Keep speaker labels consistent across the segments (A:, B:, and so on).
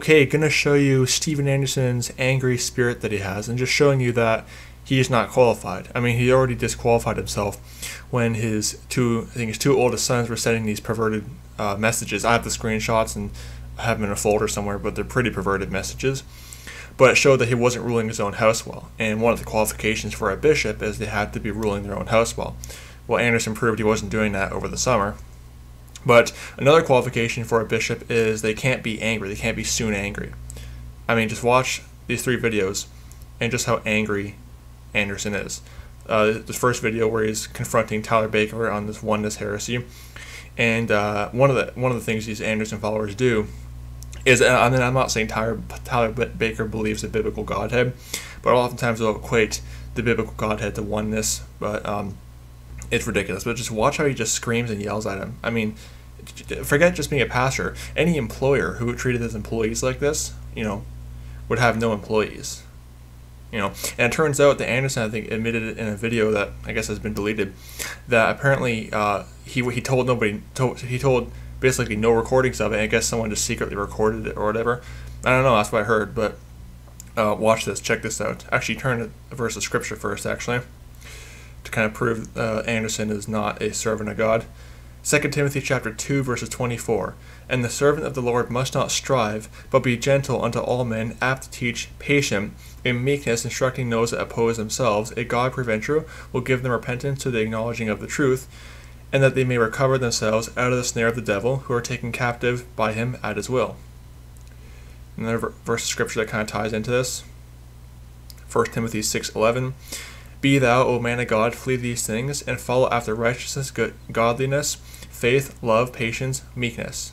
A: okay, gonna show you Steven Anderson's angry spirit that he has, and just showing you that he is not qualified. I mean, he already disqualified himself when his two, I think his two oldest sons were sending these perverted uh, messages. I have the screenshots and I have them in a folder somewhere, but they're pretty perverted messages. But it showed that he wasn't ruling his own house well. And one of the qualifications for a bishop is they had to be ruling their own house well. Well, Anderson proved he wasn't doing that over the summer. But another qualification for a bishop is they can't be angry. They can't be soon angry. I mean, just watch these three videos and just how angry Anderson is. Uh, the first video where he's confronting Tyler Baker on this oneness heresy, and uh, one of the one of the things these Anderson followers do is, I mean, I'm not saying Tyler Tyler Baker believes the biblical Godhead, but oftentimes they'll equate the biblical Godhead to oneness, but um, it's ridiculous. But just watch how he just screams and yells at him. I mean, forget just being a pastor. Any employer who treated his employees like this, you know, would have no employees. You know, and it turns out that Anderson, I think, admitted it in a video that I guess has been deleted, that apparently uh, he he told nobody, told, he told basically no recordings of it. I guess someone just secretly recorded it or whatever. I don't know. That's what I heard. But uh, watch this. Check this out. Actually, turn to a verse of scripture first. Actually, to kind of prove uh, Anderson is not a servant of God. 2 Timothy chapter 2 verses 24 And the servant of the Lord must not strive but be gentle unto all men apt to teach patient in meekness instructing those that oppose themselves. A God peradventure will give them repentance to the acknowledging of the truth and that they may recover themselves out of the snare of the devil who are taken captive by him at his will. Another verse of scripture that kind of ties into this. 1 Timothy 6:11 be thou, O man of God, flee these things, and follow after righteousness, good, godliness, faith, love, patience, meekness.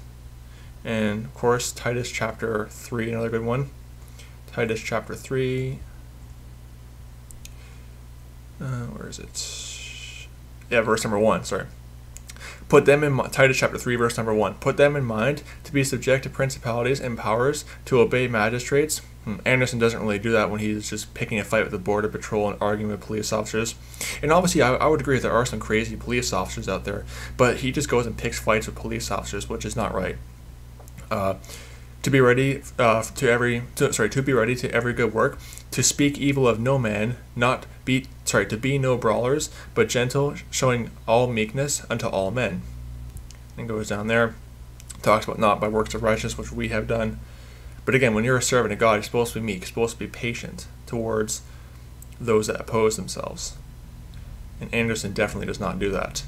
A: And of course, Titus chapter 3, another good one. Titus chapter 3. Uh, where is it? Yeah, verse number 1, sorry. Put them in Titus chapter 3 verse number 1. Put them in mind to be subject to principalities and powers, to obey magistrates. Anderson doesn't really do that when he's just picking a fight with the border patrol and arguing with police officers. And obviously, I, I would agree that there are some crazy police officers out there, but he just goes and picks fights with police officers, which is not right. Uh, to be ready uh, to every to, sorry to be ready to every good work to speak evil of no man not be sorry to be no brawlers but gentle showing all meekness unto all men and goes down there talks about not by works of righteousness which we have done but again, when you're a servant of God, you're supposed to be meek, you're supposed to be patient towards those that oppose themselves. And Anderson definitely does not do that.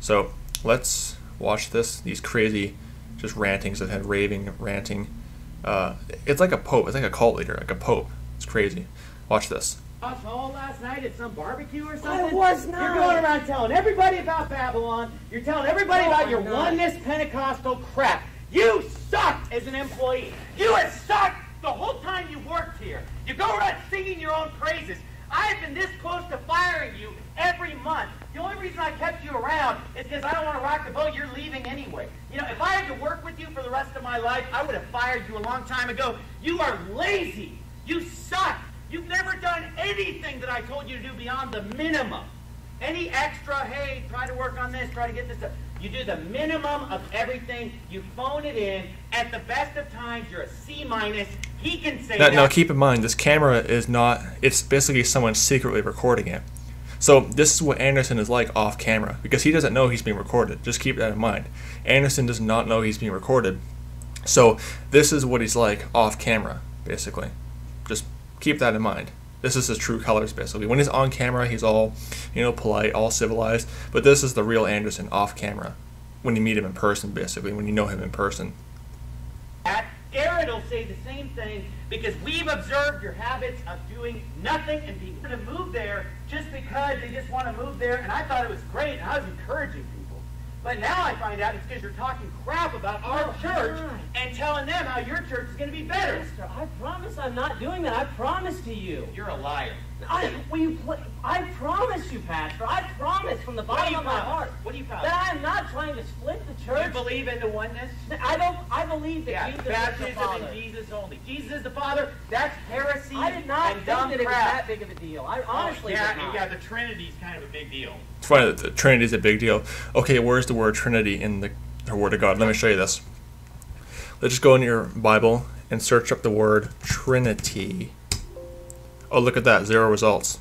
A: So let's watch this. These crazy, just rantings of him, raving, ranting. Uh, it's like a pope. It's like a cult leader, like a pope. It's crazy. Watch this.
B: All last night at some barbecue or something.
C: I was not.
B: You're going around telling everybody about Babylon. You're telling everybody
C: No,
B: about your
C: I'm not.
B: oneness Pentecostal crap. You sucked as an employee. You have sucked the whole time you worked here. You go around singing your own praises. I have been this close to firing you every month. The only reason I kept you around is because I don't want to rock the boat. You're leaving anyway. You know, if I had to work with you for the rest of my life, I would have fired you a long time ago. You are lazy. You suck. You've never done anything that I told you to do beyond the minimum. Any extra, hey, try to work on this, try to get this done. You do the minimum of everything. You phone it in. At the best of times, you're a C minus. He can say
A: Now,
B: that.
A: now keep in mind, this camera is not, it's basically someone secretly recording it. So this is what Anderson is like off camera because he doesn't know he's being recorded. Just keep that in mind. Anderson does not know he's being recorded. So this is what he's like off camera, basically. Just keep that in mind. This is his true colors, basically. When he's on camera, he's all, you know, polite, all civilized. But this is the real Anderson off camera. When you meet him in person, basically, when you know him in person.
B: Garrett will say the same thing because we've observed your habits of doing nothing and being to move there just because they just want to move there. And I thought it was great, and I was encouraging people. But now I find out it's because you're talking crap about our
C: Oh,
B: church
C: God.
B: and telling them how your church is going to be better.
C: Pastor, I promise I'm not doing that. I promise to you.
B: You're a liar.
C: I, will you pl- I promise you, Pastor. I promise from the bottom of my heart
B: What do you promise?
C: that I am not trying to split the
B: church. you believe in the oneness?
C: I don't. I believe that
B: Yeah,
C: Jesus is the Father.
B: in Jesus only. Jesus is the Father. That's heresy
C: I did not
B: and
C: think
B: dumb
C: that it was that big of a deal. I honestly
B: yeah,
C: did not.
B: yeah, the Trinity's kind of a big deal.
A: Funny that the Trinity is a big deal. Okay, where's the word Trinity in the, the Word of God? Let me show you this. Let's just go in your Bible and search up the word Trinity. Oh, look at that, zero results.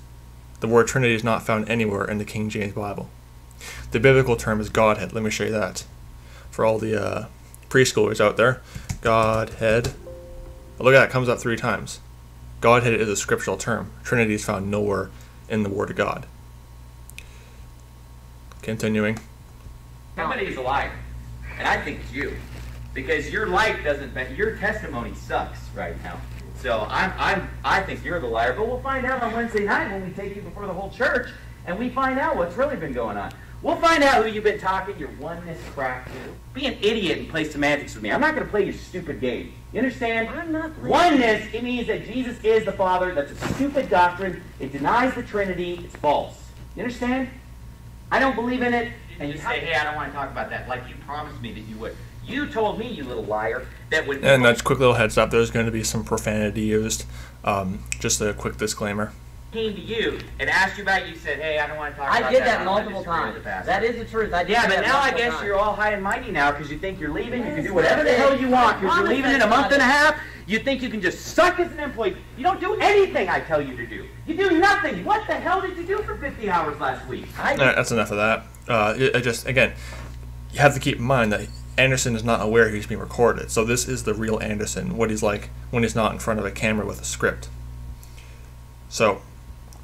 A: The word Trinity is not found anywhere in the King James Bible. The biblical term is Godhead. Let me show you that. For all the uh, preschoolers out there, Godhead. Oh, look at that, comes up three times. Godhead is a scriptural term. Trinity is found nowhere in the Word of God. Continuing.
B: Somebody's a liar. And I think it's you. Because your life doesn't, your testimony sucks right now. So I'm, I'm, I think you're the liar. But we'll find out on Wednesday night when we take you before the whole church and we find out what's really been going on. We'll find out who you've been talking your oneness crap to. Be an idiot and play semantics with me. I'm not going to play your stupid game. You understand?
C: I'm not playing.
B: Oneness, it means that Jesus is the Father. That's a stupid doctrine. It denies the Trinity. It's false. You understand? I don't believe in it. And you say, hey, I don't want to talk about that, like you promised me that you would. You told me, you little liar, that when
A: And that's quick little heads up. There's going to be some profanity used. Um, just a quick disclaimer.
B: Came to you and asked you about it, you said, hey, I don't want to talk about
C: I did
B: that.
C: that
B: I don't wanna
C: multiple times. That is the truth. I did
B: Yeah,
C: that
B: but now I guess
C: times.
B: you're all high and mighty now because you think you're leaving. You can do whatever the hell you want because you're leaving in a month and a half. You think you can just suck as an employee. You don't do anything I tell you to do. You do nothing. What the hell did you do for 50 hours last week?
C: I,
A: All right, that's enough of that. Uh, it, it just again, you have to keep in mind that Anderson is not aware he's being recorded. So this is the real Anderson, what he's like when he's not in front of a camera with a script. So,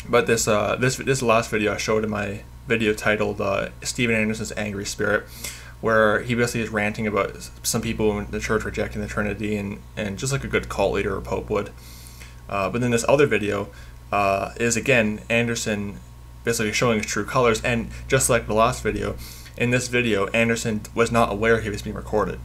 A: but this uh, this this last video I showed in my video titled uh, "Steven Anderson's Angry Spirit," where he basically is ranting about some people in the church rejecting the Trinity and and just like a good cult leader or pope would. Uh, but then this other video uh, is again Anderson basically showing his true colors, and just like the last video, in this video Anderson was not aware he was being recorded.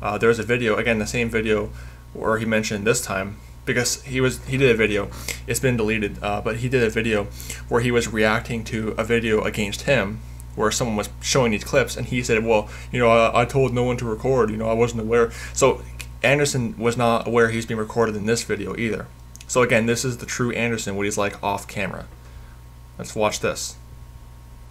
A: Uh, there was a video again, the same video where he mentioned this time because he was he did a video. It's been deleted, uh, but he did a video where he was reacting to a video against him where someone was showing these clips, and he said, "Well, you know, I, I told no one to record. You know, I wasn't aware." So Anderson was not aware he was being recorded in this video either. So again, this is the true Anderson, what he's like off camera. Let's watch this.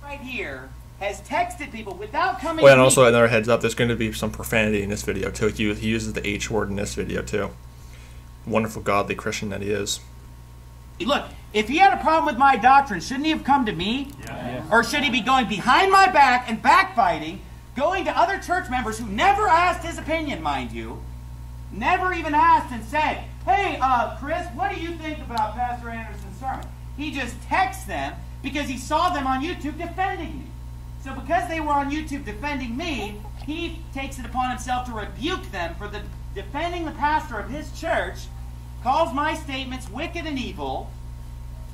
B: Right here has texted people without coming.
A: Oh,
B: to
A: and also another heads up, there's going to be some profanity in this video too. He, he uses the H word in this video too. Wonderful godly Christian that he is.
B: Look, if he had a problem with my doctrine, shouldn't he have come to me? Or should he be going behind my back and backbiting, going to other church members who never asked his opinion, mind you, never even asked and said, Hey, uh, Chris, what do you think about Pastor Anderson's sermon? He just texts them because he saw them on YouTube defending me. So because they were on YouTube defending me, he takes it upon himself to rebuke them for the defending the pastor of his church, calls my statements wicked and evil.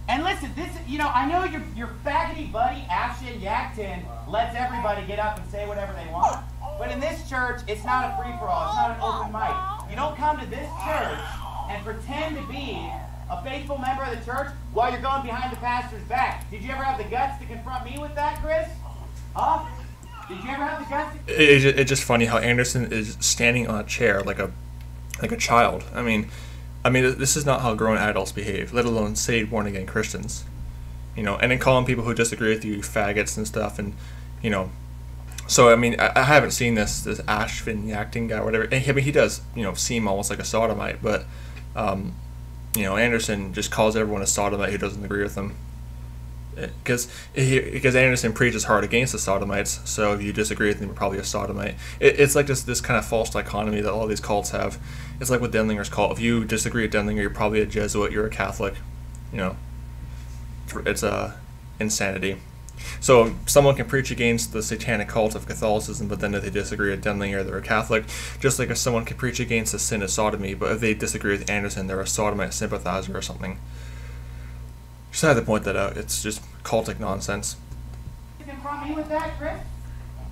B: And listen, this you know, I know your your faggoty buddy Ashton Yakton lets everybody get up and say whatever they want. But in this church, it's not a free for all. It's not an open mic. You don't come to this church and pretend to be a faithful member of the church while you're going behind the pastor's back. Did you ever have the guts to confront me with that, Chris? Huh? Did you ever have the guts?
A: It, it's, it's just funny how Anderson is standing on a chair like a like a child. I mean, I mean this is not how grown adults behave, let alone saved born again Christians. You know, and then calling people who disagree with you faggots and stuff, and you know. So I mean, I, I haven't seen this this Ashvin acting guy, whatever. And, he- I mean, he does you know seem almost like a sodomite, but um, you know Anderson just calls everyone a sodomite who doesn't agree with him. Because because Anderson preaches hard against the sodomites, so if you disagree with him, you're probably a sodomite. It, it's like this this kind of false dichotomy that all these cults have. It's like what Denlinger's cult. If you disagree with Denlinger, you're probably a Jesuit. You're a Catholic. You know, it's, a insanity. So someone can preach against the satanic cult of Catholicism, but then if they disagree with Denlinger, they're a Catholic. Just like if someone can preach against the sin of sodomy, but if they disagree with Anderson, they're a sodomite sympathizer or something. Just had to point that out. It's just cultic nonsense.
B: You confront me with that, Chris?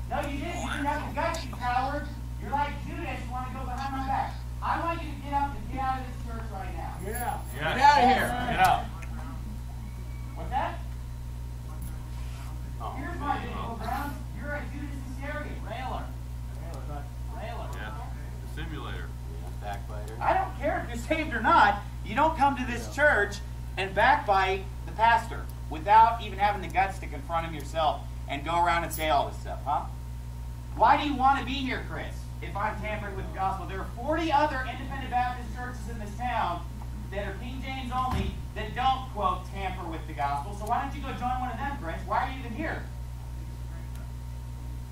B: No, you didn't. You didn't have the guts, you coward. You're like Judas. You want to go behind my back. I want you to get up and get out of this church right now. Yeah. Get out of here. Get out. What's that? Oh. Here's my biblical grounds. You're a Judas Iscariot. Railer. Railer.
D: Simulator. Yeah. Backbiter.
B: I don't care if you're saved or not. You don't come to this church and backbite the pastor without even having the guts to confront him yourself and go around and say all this stuff, huh? Why do you want to be here, Chris? if I'm tampering with the gospel. There are 40 other independent Baptist churches in this town that are King James only that don't, quote, tamper with the gospel. So why don't you go join one of them, Chris? Why are you even here?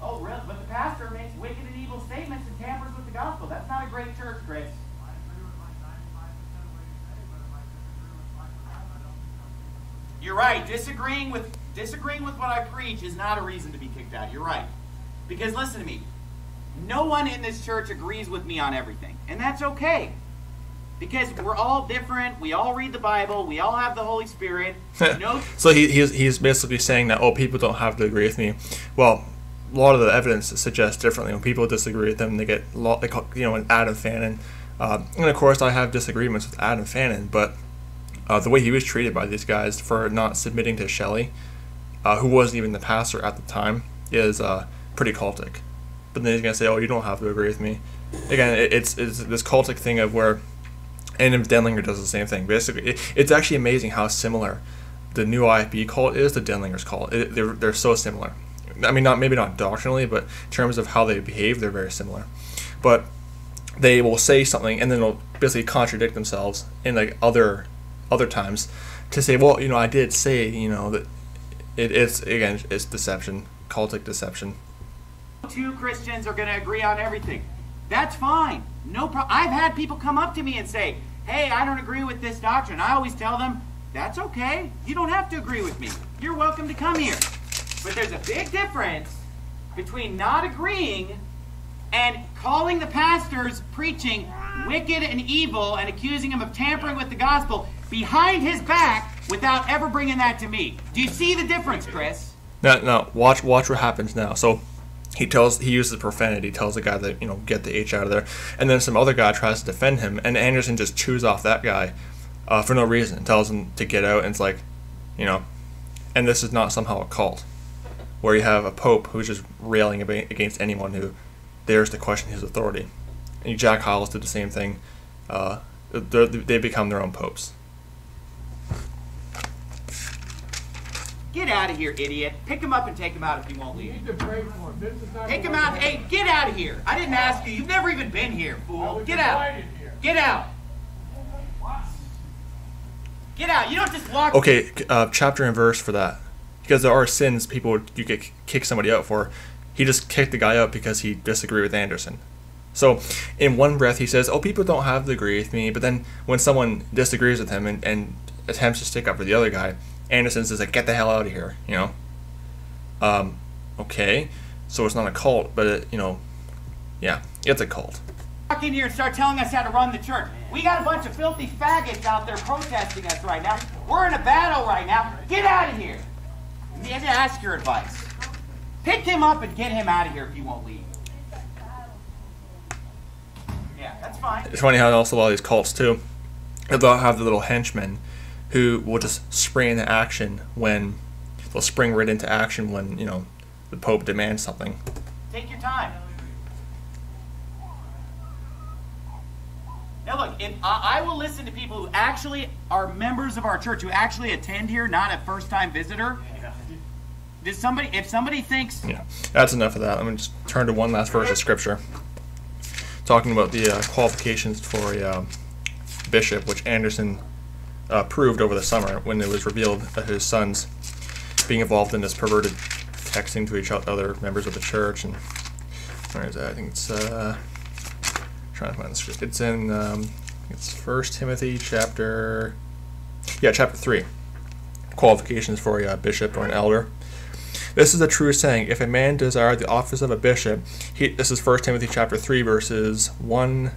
B: Oh, really? But the pastor makes wicked and evil statements and tampers with the gospel. That's not a great church, Chris. You're right. Disagreeing with disagreeing with what I preach is not a reason to be kicked out. You're right. Because listen to me. No one in this church agrees with me on everything. And that's okay. Because we're all different. We all read the Bible. We all have the Holy Spirit. No
A: so he, he's, he's basically saying that, oh, people don't have to agree with me. Well, a lot of the evidence suggests differently. When people disagree with them, they get, lo- they call, you know, an Adam Fannin. Uh, and of course, I have disagreements with Adam Fannin, but uh, the way he was treated by these guys for not submitting to Shelley, uh, who wasn't even the pastor at the time, is uh, pretty cultic. But then he's gonna say, "Oh, you don't have to agree with me." Again, it, it's it's this cultic thing of where, and if Denlinger does the same thing. Basically, it, it's actually amazing how similar the new IFB cult is to Denlinger's cult. It, they're they're so similar. I mean, not maybe not doctrinally, but in terms of how they behave, they're very similar. But they will say something and then they'll basically contradict themselves in like other other times to say, well, you know, I did say, you know, that it, it's again, it's deception, cultic deception.
B: two Christians are going to agree on everything. That's fine. No problem. I've had people come up to me and say, "Hey, I don't agree with this doctrine." I always tell them, "That's okay. You don't have to agree with me. You're welcome to come here." But there's a big difference between not agreeing and calling the pastors preaching wicked and evil and accusing them of tampering with the gospel behind his back without ever bringing that to me. Do you see the difference, Chris?
A: No, no. Watch, watch what happens now. So he tells, he uses profanity. Tells the guy that you know get the H out of there, and then some other guy tries to defend him, and Anderson just chews off that guy uh, for no reason. Tells him to get out, and it's like, you know, and this is not somehow a cult where you have a pope who's just railing against anyone who dares to question his authority. And Jack Hyles did the same thing. Uh, they become their own popes.
B: Get out of here, idiot. Pick him up and take him out if you won't leave.
E: You need to pray for him. This is not
B: Take him out.
E: work.
B: Hey, get out of here. I didn't ask you. You've never even been here, fool. Get out.
E: here.
B: Get out. Get out. You don't just walk.
A: Okay, uh, chapter and verse for that. Because there are sins people would- you could kick somebody out for. He just kicked the guy out because he disagreed with Anderson. So, in one breath, he says, "Oh, people don't have to agree with me." But then, when someone disagrees with him and, and attempts to stick up for the other guy, Anderson says, "Like, get the hell out of here," you know. Um, okay, so it's not a cult, but it, you know, yeah, it's a cult.
B: walk in here and start telling us how to run the church. We got a bunch of filthy faggots out there protesting us right now. We're in a battle right now. Get out of here. You have to ask your advice. Pick him up and get him out of here if he won't leave. Yeah, that's fine.
A: It's funny how also a lot of these cults too, they'll have the little henchmen who will just spring into action when they'll spring right into action when you know the Pope demands something.
B: Take your time. Now look, if I, I will listen to people who actually are members of our church, who actually attend here, not a first-time visitor. Does somebody, if somebody thinks
A: Yeah, that's enough of that. Let me just turn to one last verse of scripture, talking about the uh, qualifications for a uh, bishop, which Anderson uh, proved over the summer when it was revealed that his sons being involved in this perverted texting to each other members of the church and where is that? I think it's uh, trying to find the script. It's in um, it's First Timothy chapter yeah chapter three qualifications for a uh, bishop or an elder. This is a true saying. If a man desire the office of a bishop, he, this is First Timothy chapter 3, verses 1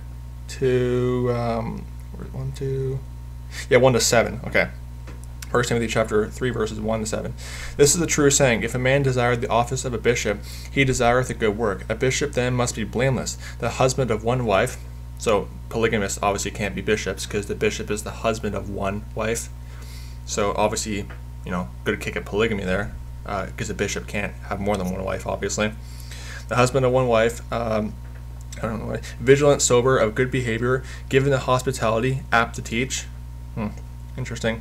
A: to, um, 1 to, yeah, 1 to 7. Okay. 1 Timothy chapter 3, verses 1 to 7. This is a true saying. If a man desire the office of a bishop, he desireth a good work. A bishop then must be blameless, the husband of one wife. So, polygamists obviously can't be bishops because the bishop is the husband of one wife. So, obviously, you know, good kick at polygamy there because a bishop can't have more than one wife, obviously. The husband of one wife, um, I don't know, vigilant, sober, of good behavior, given to hospitality, apt to teach. Hmm, interesting.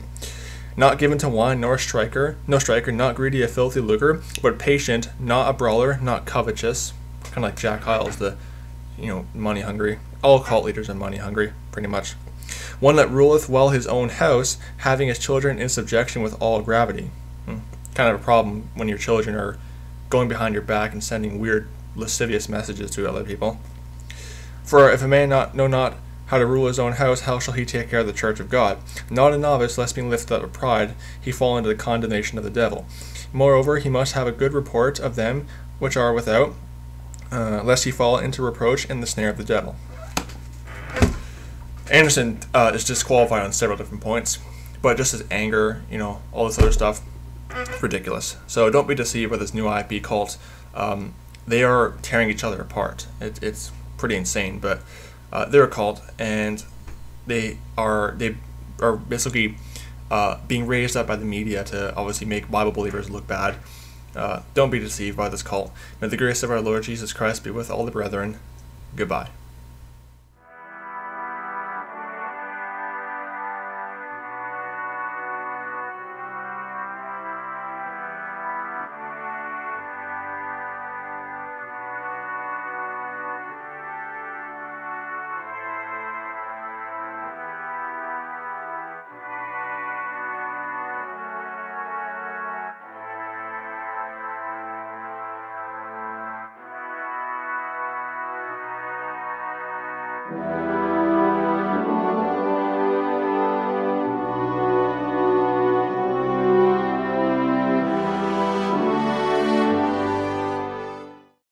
A: Not given to wine, nor striker, no striker, not greedy of filthy lucre, but patient, not a brawler, not covetous. Kind of like Jack Hyles, the you know, money hungry. All cult leaders are money hungry, pretty much. One that ruleth well his own house, having his children in subjection with all gravity. Hmm. Kind of a problem when your children are going behind your back and sending weird, lascivious messages to other people. For if a man not know not how to rule his own house, how shall he take care of the church of God? Not a novice, lest being lifted up with pride, he fall into the condemnation of the devil. Moreover, he must have a good report of them which are without, uh, lest he fall into reproach in the snare of the devil. Anderson uh, is disqualified on several different points, but just his anger, you know, all this other stuff, ridiculous. So don't be deceived by this new IFB cult. Um, they are tearing each other apart. It, it's pretty insane, but uh, they're a cult, and they are they are basically uh, being raised up by the media to obviously make Bible believers look bad. Uh, don't be deceived by this cult. May the grace of our Lord Jesus Christ be with all the brethren. Goodbye.